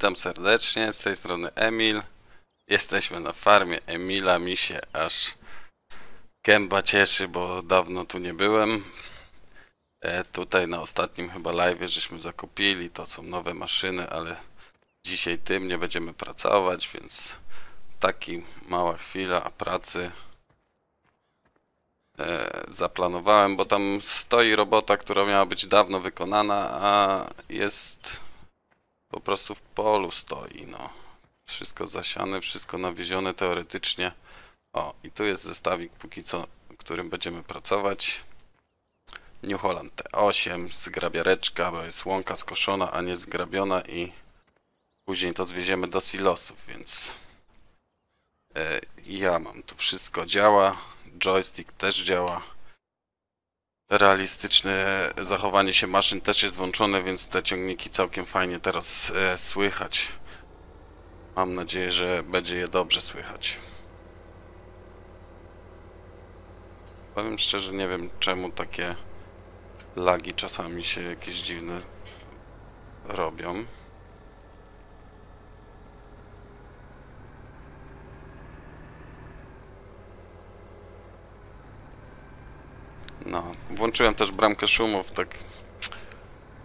Witam serdecznie, z tej strony Emil. Jesteśmy na farmie Emila, mi się aż gęba cieszy, bo dawno tu nie byłem. E, tutaj na ostatnim chyba live żeśmy zakupili, to są nowe maszyny, ale dzisiaj tym nie będziemy pracować, więc taki mała chwila pracy e, zaplanowałem, bo tam stoi robota, która miała być dawno wykonana, a jest po prostu w polu stoi, no. Wszystko zasiane, wszystko nawiezione teoretycznie. O, i tu jest zestawik póki co, którym będziemy pracować. New Holland T8, zgrabiareczka, bo jest łąka skoszona, a nie zgrabiona i później to zwieziemy do silosów, więc e, ja mam tu wszystko działa, joystick też działa. Realistyczne zachowanie się maszyn też jest włączone, więc te ciągniki całkiem fajnie teraz e, słychać. Mam nadzieję, że będzie je dobrze słychać. Powiem szczerze, nie wiem czemu takie lagi czasami się jakieś dziwne robią. No, włączyłem też bramkę szumów, tak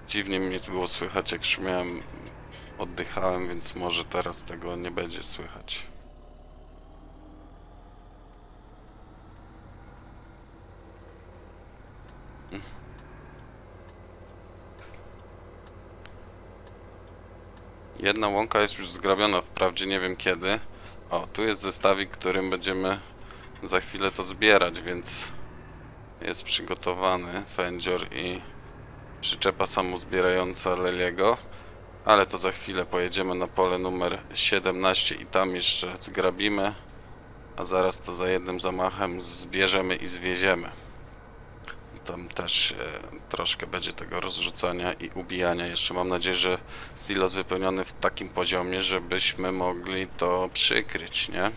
dziwnie mnie było słychać jak szumiałem, oddychałem, więc może teraz tego nie będzie słychać. Jedna łąka jest już zgrabiona, wprawdzie nie wiem kiedy. O, tu jest zestawik, którym będziemy za chwilę to zbierać, więc jest przygotowany fędzior i przyczepa samozbierająca Leliego. Ale to za chwilę pojedziemy na pole numer 17 i tam jeszcze zgrabimy. A zaraz to za jednym zamachem zbierzemy i zwieziemy. Tam też e, troszkę będzie tego rozrzucania i ubijania. Jeszcze mam nadzieję, że silos wypełniony w takim poziomie, żebyśmy mogli to przykryć, nie?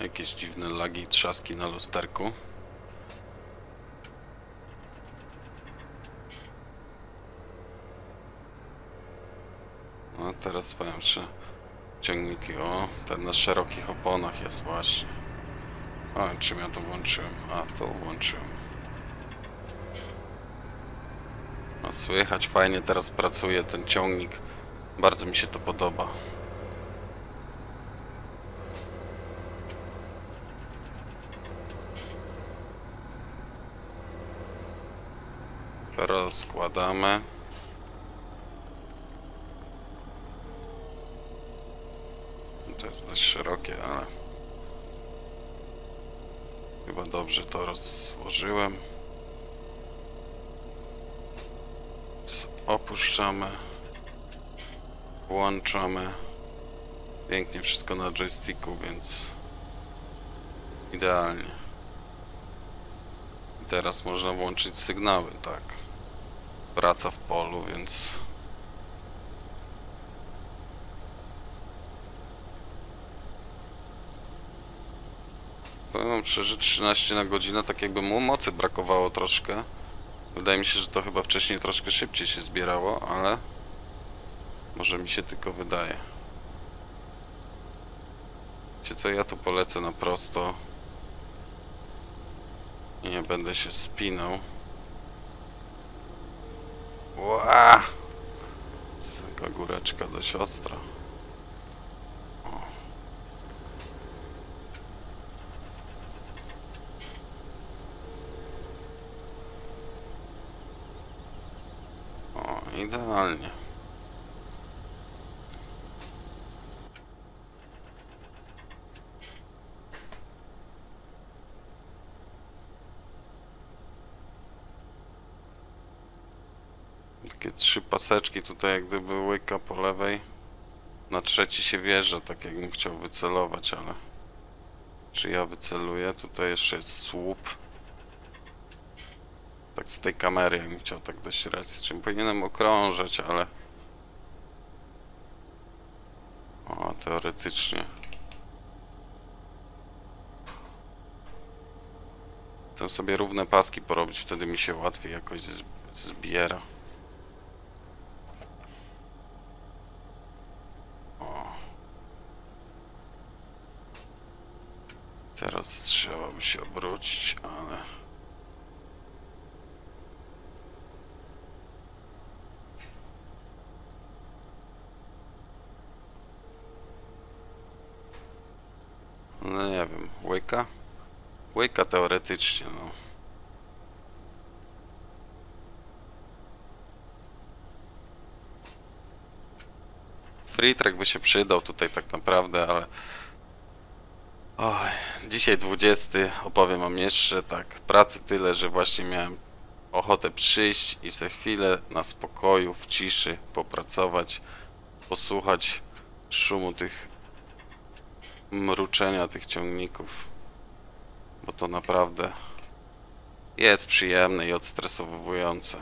Jakieś dziwne lagi i trzaski na lusterku. No teraz powiem, że ciągniki, o, ten na szerokich oponach jest właśnie. A, czym ja to włączyłem? A, to włączyłem. No słychać, fajnie teraz pracuje ten ciągnik. Bardzo mi się to podoba. Rozkładamy. To jest dość szerokie, ale chyba dobrze to rozłożyłem. Opuszczamy. Włączamy. Pięknie wszystko na joysticku, więc idealnie. I teraz można włączyć sygnały, tak. Praca w polu, więc Powiem wam szczerze, 13 na godzinę, tak jakby mu mocy brakowało troszkę. Wydaje mi się, że to chyba wcześniej troszkę szybciej się zbierało, ale może mi się tylko wydaje. Wiecie co, ja tu polecę na prosto i nie będę się spinał. Ła! Taka góreczka do siostra. O, idealnie. Takie trzy paseczki tutaj jak gdyby łyka po lewej. Na trzeci się wjeżdża, tak jakbym chciał wycelować, ale Czy ja wyceluję? Tutaj jeszcze jest słup. Tak z tej kamery, jakbym chciał tak dość racji. Czym powinienem okrążać, ale... O, teoretycznie. Chcę sobie równe paski porobić, wtedy mi się łatwiej jakoś zbiera. Teraz trzeba by się obrócić, ale... No nie wiem, łyka? Łyka teoretycznie, no. Free track by się przydał tutaj tak naprawdę, ale... Oj, dzisiaj 20, opowiem wam jeszcze, tak, pracy tyle, że właśnie miałem ochotę przyjść i za chwilę na spokoju, w ciszy popracować, posłuchać szumu tych mruczenia tych ciągników, bo to naprawdę jest przyjemne i odstresowujące.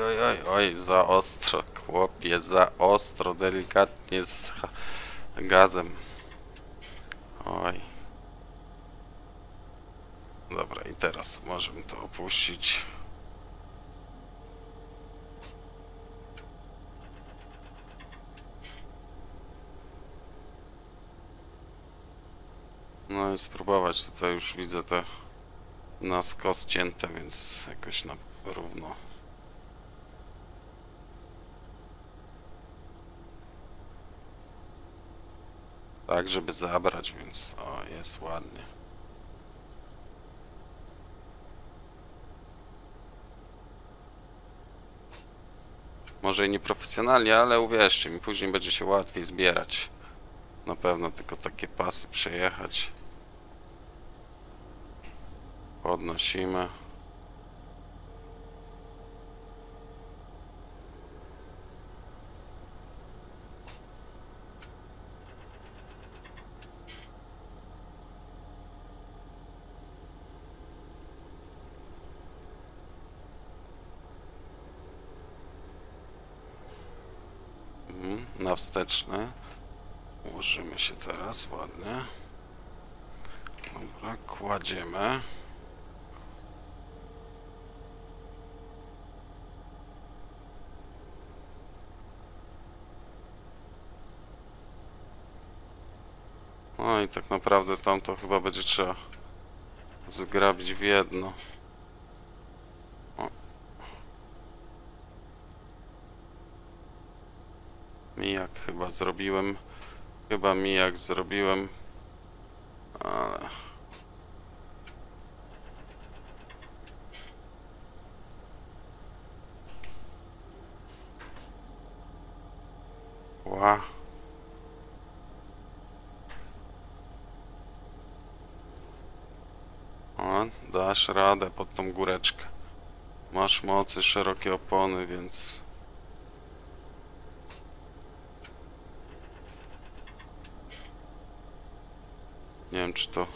Oj, oj, oj, za ostro, chłopie, za ostro, delikatnie z gazem. Oj. Dobra, i teraz możemy to opuścić. No i spróbować, tutaj już widzę te na skos cięte, więc jakoś na równo. Tak, żeby zabrać, więc o, jest ładnie. Może i nieprofesjonalnie, ale uwierzcie mi, później będzie się łatwiej zbierać. Na pewno tylko takie pasy przejechać. Podnosimy. Na wsteczny. Ułożymy się teraz ładnie. Dobra, kładziemy. No i tak naprawdę tam to chyba będzie trzeba zgrabić w jedno. Mijak chyba zrobiłem. Chyba mijak zrobiłem. Ale... Ła. O, dasz radę pod tą góreczkę. Masz mocy, szerokie opony, więc... Nie wiem, czy to...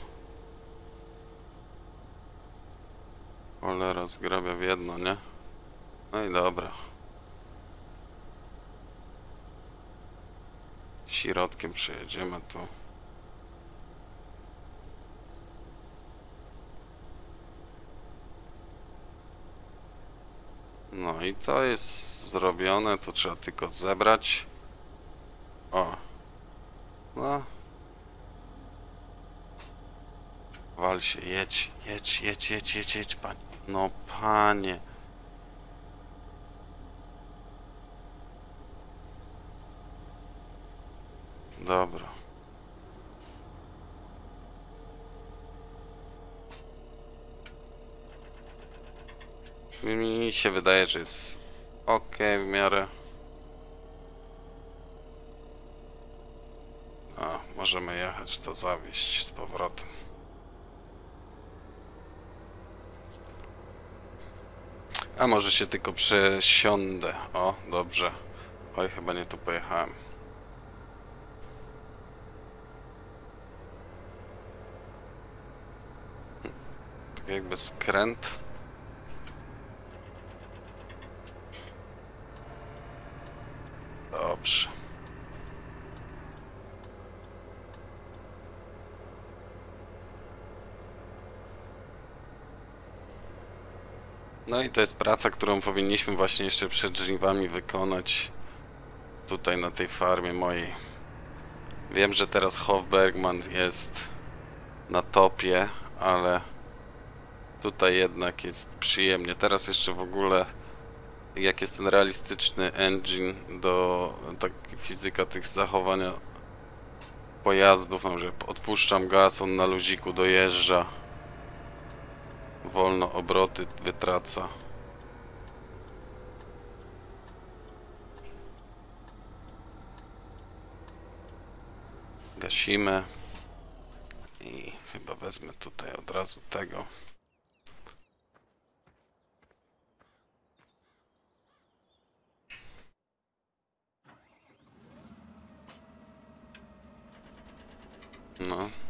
Cholera zgrabia w jedno, nie? No i dobra. Środkiem przejedziemy tu. No i to jest zrobione, to trzeba tylko zebrać. O. No. Wal się, jedź, jedź, jedź, jedź, jedź, jedź, panie. No panie. Dobra. Mi się wydaje, że jest ok w miarę. A, możemy jechać to zawieść z powrotem. A może się tylko przesiądę. O, dobrze. Oj, chyba nie tu pojechałem. Tak jakby skręt. Dobrze. No i to jest praca, którą powinniśmy właśnie jeszcze przed żniwami wykonać tutaj na tej farmie mojej. Wiem, że teraz Hofbergman jest na topie, ale tutaj jednak jest przyjemnie. Teraz jeszcze w ogóle jak jest ten realistyczny engine do tak, fizyka tych zachowania pojazdów, no, że odpuszczam gaz, on na luziku dojeżdża wolno obroty wytraca. Gasimy i chyba wezmę tutaj od razu tego. No.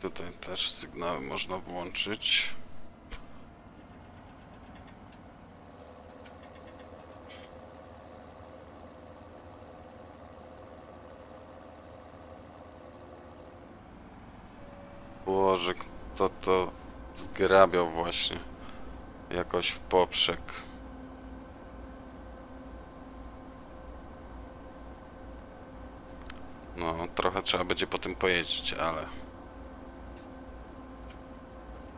Tutaj też sygnały można włączyć. Boże, kto to zgrabiał właśnie jakoś w poprzek. No, trochę trzeba będzie po tym pojeździć, ale...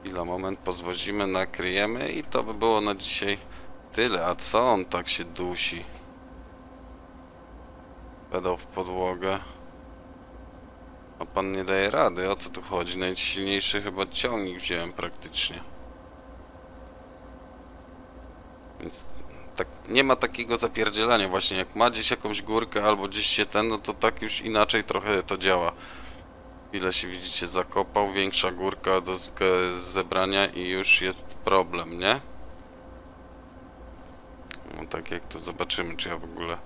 Chwila, moment, pozwozimy, nakryjemy i to by było na dzisiaj tyle. A co on tak się dusi? Pedał w podłogę. A pan nie daje rady, o co tu chodzi? Najsilniejszy chyba ciągnik wziąłem praktycznie. Więc tak, nie ma takiego zapierdzielania właśnie, jak ma gdzieś jakąś górkę albo gdzieś się ten, no to tak już inaczej trochę to działa. Ile się widzicie zakopał, większa górka do zebrania i już jest problem, nie? No tak jak tu zobaczymy, czy ja w ogóle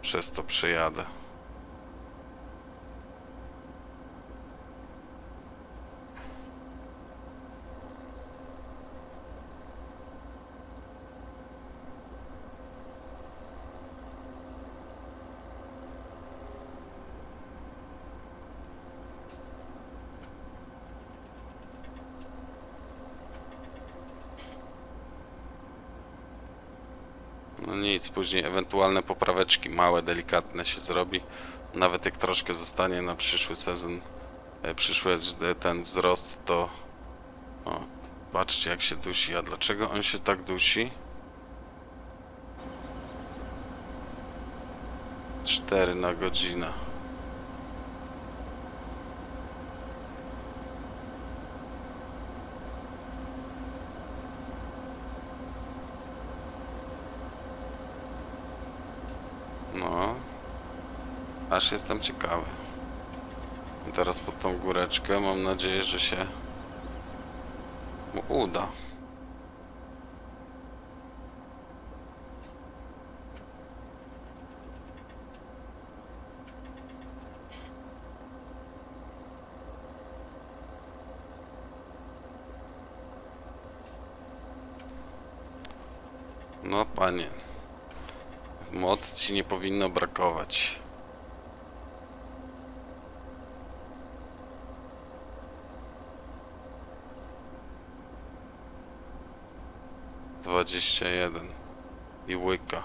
przez to przejadę. No nic, później ewentualne popraweczki małe, delikatne się zrobi. Nawet jak troszkę zostanie na przyszły sezon, e, przyszły e, ten wzrost, to... O, patrzcie jak się dusi. A dlaczego on się tak dusi? 4 na godzinę. No. Jestem ciekawy. I teraz pod tą góreczkę mam nadzieję, że się mu uda. No panie. Moc ci nie powinno brakować. Dwadzieścia jeden i łyka.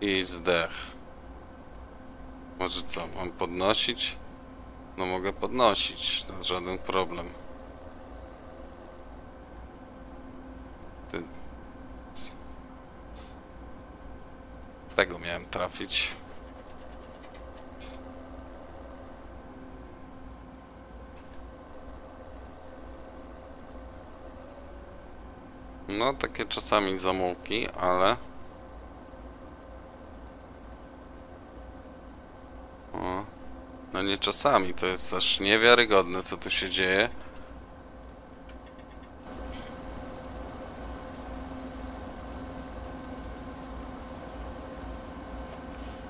I zdech. Może co, mam podnosić? No mogę podnosić, to jest żaden problem. Tego miałem trafić. No, takie czasami zamułki, ale... O. No nie czasami, to jest aż niewiarygodne, co tu się dzieje.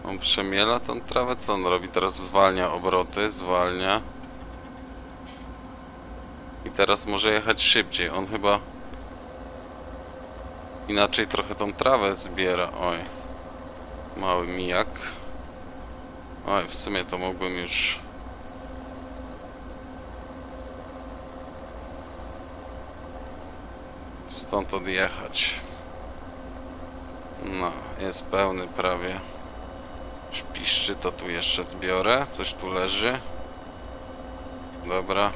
On przemiela tą trawę, co on robi? Teraz zwalnia obroty, zwalnia. I teraz może jechać szybciej. On chyba inaczej trochę tą trawę zbiera. Oj. Mały mijak. Oj, w sumie to mógłbym już... Stąd odjechać. No, jest pełny prawie. Już piszczy, to tu jeszcze zbiorę. Coś tu leży. Dobra.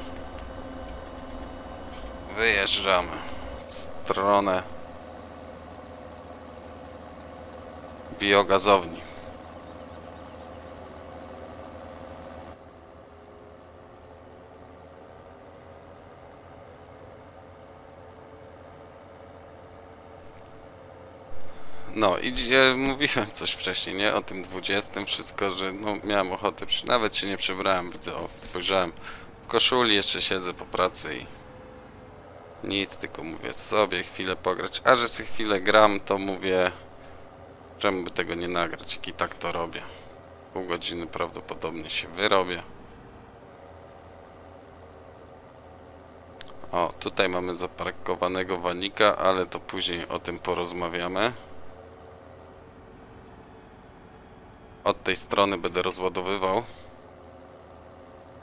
Wyjeżdżamy w stronę biogazowni. No i dzisiaj mówiłem coś wcześniej, nie? O tym 20 wszystko, że no miałem ochotę, nawet się nie przebrałem, widzę, o, spojrzałem w koszuli, jeszcze siedzę po pracy i nic, tylko mówię sobie chwilę pograć, a że sobie chwilę gram, to mówię czemu by tego nie nagrać, i tak to robię. Pół godziny prawdopodobnie się wyrobię. O, tutaj mamy zaparkowanego wanika, ale to później o tym porozmawiamy. Od tej strony będę rozładowywał.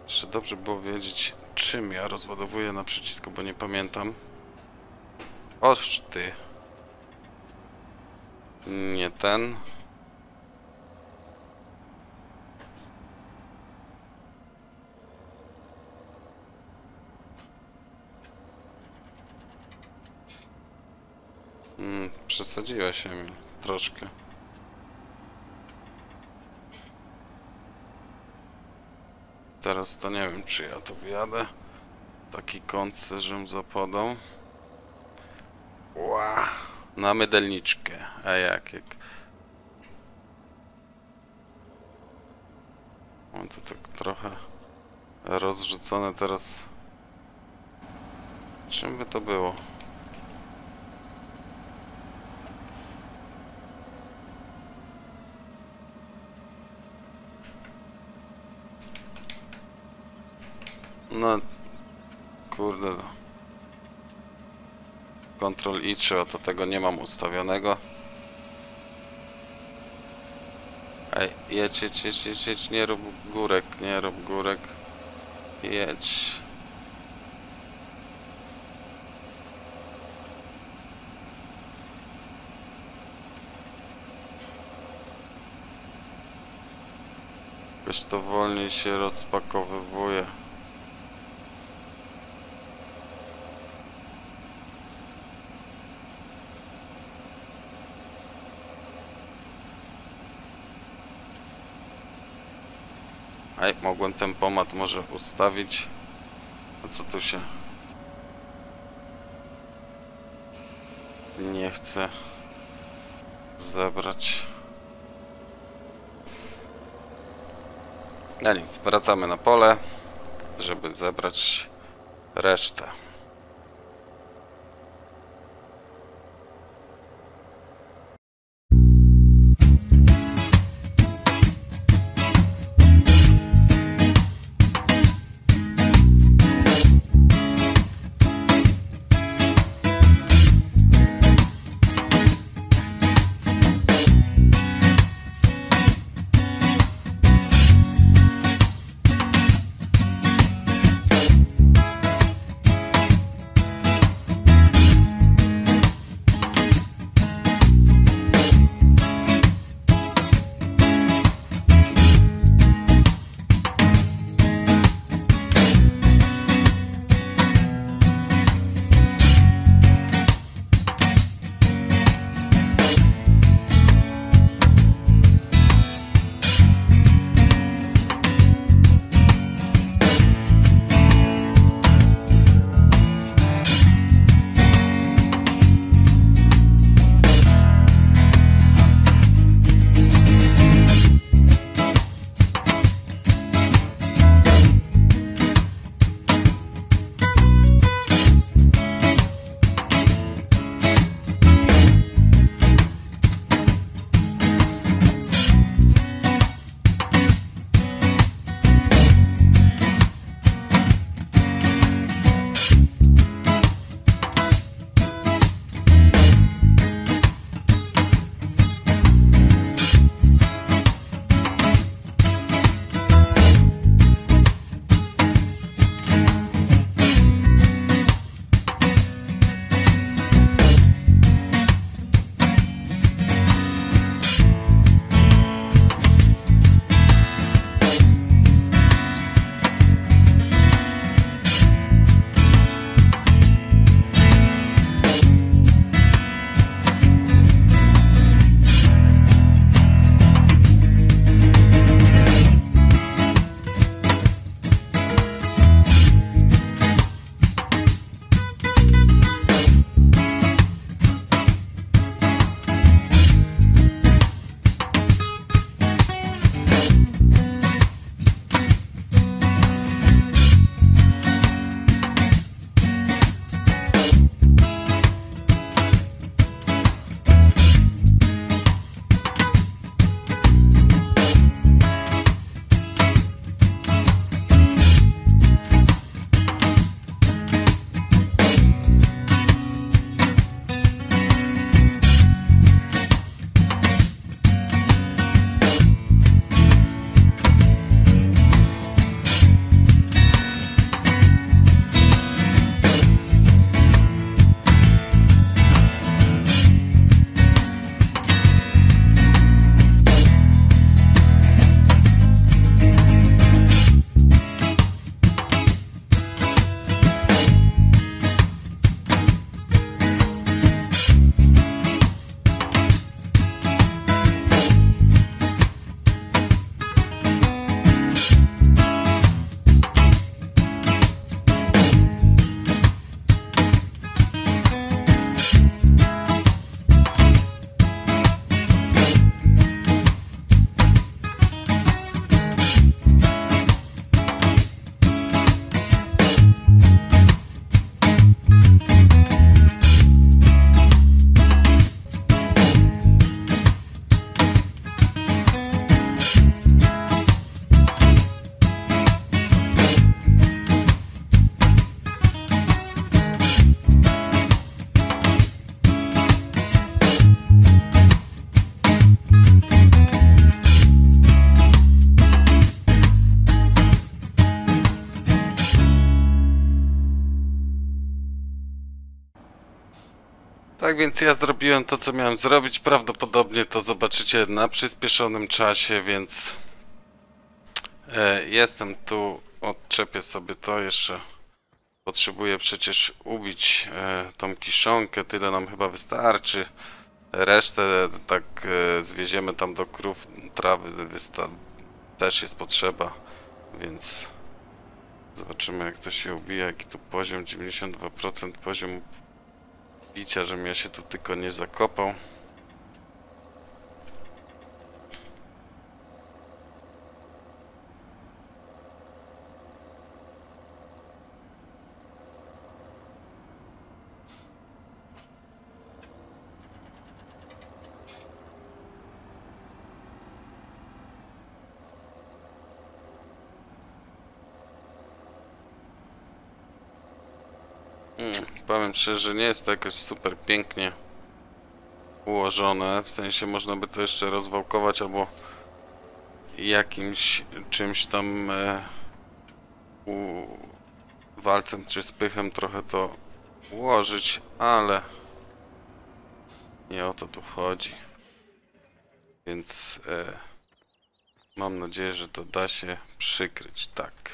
Jeszcze dobrze było wiedzieć, czym ja rozładowuję na przycisku, bo nie pamiętam. Oż ty. Nie ten. Mm, przesadziła się mi troszkę. Teraz to nie wiem, czy ja tu wjadę. Taki kąt żem zapodał. Ła, na mydelniczkę. A jak, jak... Mam to tak trochę rozrzucone teraz. Czym by to było? No, kurde. no. Ctrl I 3, a to tego nie mam ustawionego. Ej, jedź, jedź, jedź, jedź, jedź, nie rób górek, nie rób górek. Jedź. Jakoś to wolniej się rozpakowywuje. Ej, mogłem tempomat może ustawić. A co tu się... Nie chcę zebrać. No nic, wracamy na pole, żeby zebrać resztę. Tak więc ja zrobiłem to, co miałem zrobić. Prawdopodobnie to zobaczycie na przyspieszonym czasie, więc e, jestem tu. Odczepię sobie to jeszcze. Potrzebuję przecież ubić e, tą kiszonkę. Tyle nam chyba wystarczy. Resztę tak e, zwieziemy tam do krów. Trawy też jest potrzeba, więc zobaczymy jak to się ubija. Jaki tu poziom? 92% poziom bicia, żebym ja się tu tylko nie zakopał. Mm, Powiem szczerze, nie jest to jakoś super pięknie ułożone. W sensie można by to jeszcze rozwałkować albo jakimś czymś tam e, u, walcem czy spychem trochę to ułożyć, ale nie o to tu chodzi. Więc e, mam nadzieję, że to da się przykryć. Tak,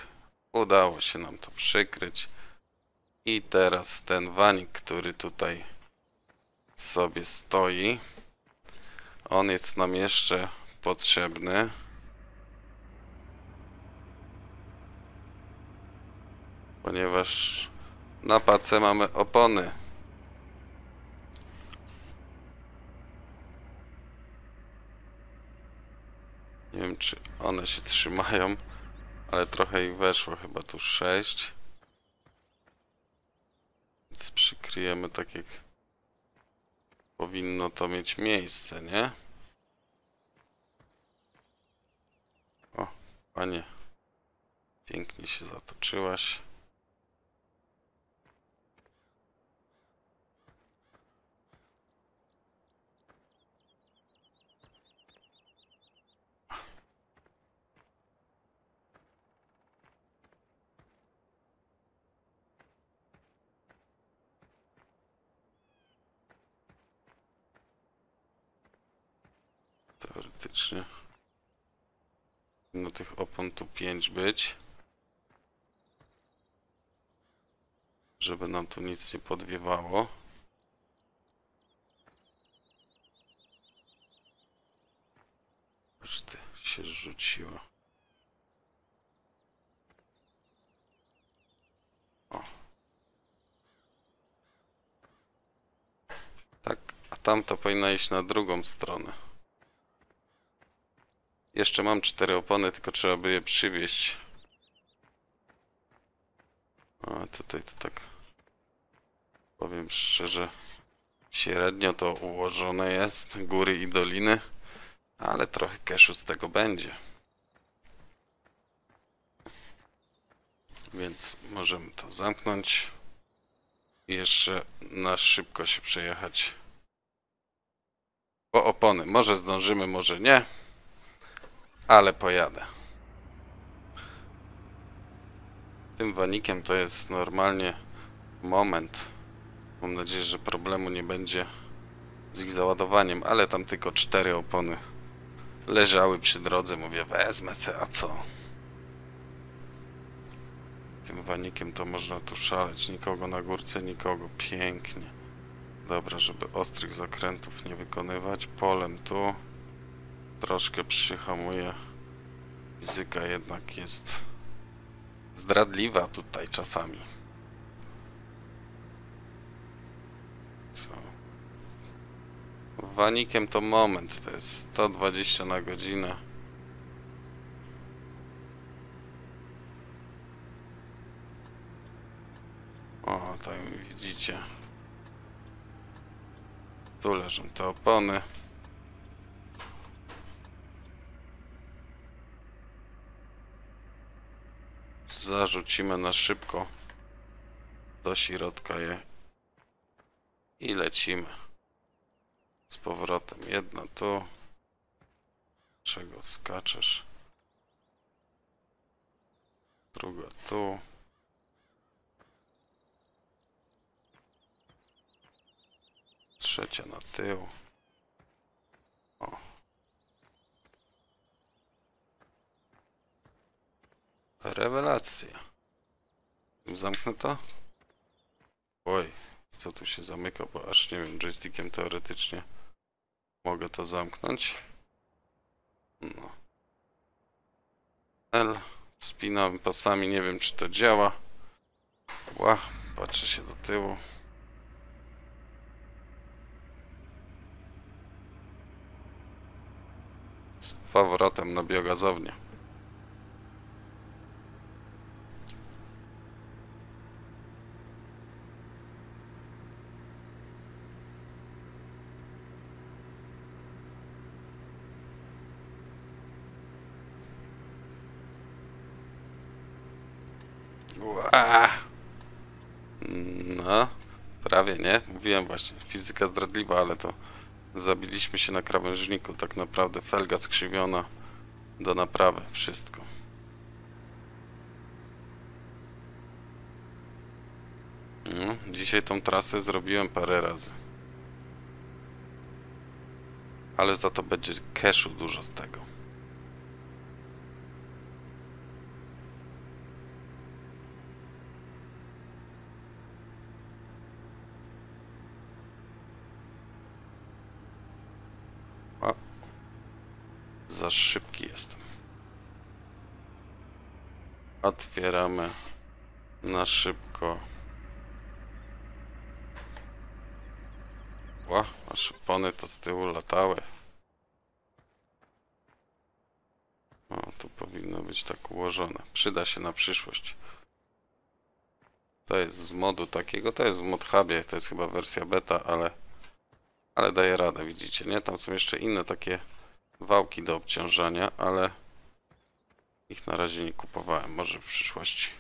udało się nam to przykryć. I teraz ten wanik, który tutaj sobie stoi, on jest nam jeszcze potrzebny. Ponieważ na pace mamy opony. Nie wiem, czy one się trzymają, ale trochę ich weszło, chyba tu 6. Więc przykryjemy tak jak powinno to mieć miejsce, nie? O, panie. Pięknie się zatoczyłaś. Teoretycznie. No tych opon tu 5 być. Żeby nam tu nic nie podwiewało. Aż się rzuciła. O. Tak, a tamto powinna iść na drugą stronę. Jeszcze mam cztery opony, tylko trzeba by je przywieźć. A tutaj to tak powiem szczerze, średnio to ułożone jest, góry i doliny, ale trochę cashu z tego będzie. Więc możemy to zamknąć i jeszcze na szybko się przejechać po opony. Może zdążymy, może nie ale pojadę. Tym wanikiem to jest normalnie moment. Mam nadzieję, że problemu nie będzie z ich załadowaniem, ale tam tylko cztery opony leżały przy drodze. Mówię, wezmę se, a co? Tym wanikiem to można tu szaleć. Nikogo na górce, nikogo. Pięknie. Dobra, żeby ostrych zakrętów nie wykonywać. Polem tu. Troszkę przyhamuje. Fizyka jednak jest zdradliwa tutaj czasami. Co? Wanikiem to moment, to jest 120 na godzinę. O, tak widzicie. Tu leżą te opony. Zarzucimy na szybko do środka je i lecimy z powrotem. Jedna tu. Czego skaczesz? Druga tu. trzecia na tył. Rewelacja. Zamknę to? Oj, co tu się zamyka, bo aż nie wiem, joystickiem teoretycznie mogę to zamknąć. No. L. Spinam pasami, nie wiem czy to działa. Ła, patrzę się do tyłu. Z powrotem na biogazownię. Ła. No, nie. Mówiłem właśnie, fizyka zdradliwa, ale to zabiliśmy się na krawężniku. Tak naprawdę felga skrzywiona do naprawy. Wszystko. No, dzisiaj tą trasę zrobiłem parę razy. Ale za to będzie cashu dużo z tego. A. Szybki jestem. Otwieramy na szybko. Ła, a szypony to z tyłu latały. O, tu powinno być tak ułożone. Przyda się na przyszłość. To jest z modu takiego, to jest w ModHubie, to jest chyba wersja beta, ale ale daje radę, widzicie, nie? Tam są jeszcze inne takie wałki do obciążania, ale ich na razie nie kupowałem, może w przyszłości.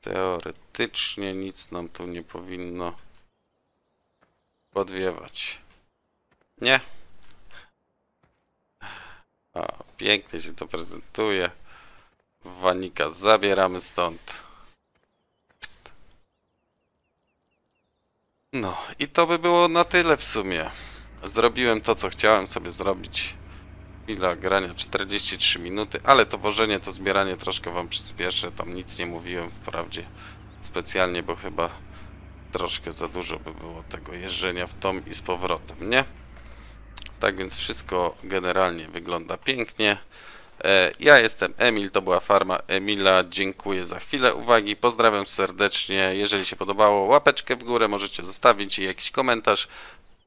Teoretycznie nic nam tu nie powinno podwiewać. Nie, a, pięknie się to prezentuje. Wanika zabieramy stąd. No i to by było na tyle w sumie. Zrobiłem to, co chciałem sobie zrobić. Chwila grania 43 minuty, ale to wożenie, to zbieranie troszkę wam przyspieszę. Tam nic nie mówiłem wprawdzie specjalnie, bo chyba troszkę za dużo by było tego jeżdżenia w tom i z powrotem, nie? Tak więc wszystko generalnie wygląda pięknie. E, Ja jestem Emil, to była farma Emila. Dziękuję za chwilę uwagi. Pozdrawiam serdecznie. Jeżeli się podobało, łapeczkę w górę możecie zostawić i jakiś komentarz.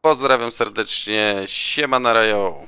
Pozdrawiam serdecznie. Siema na rajo.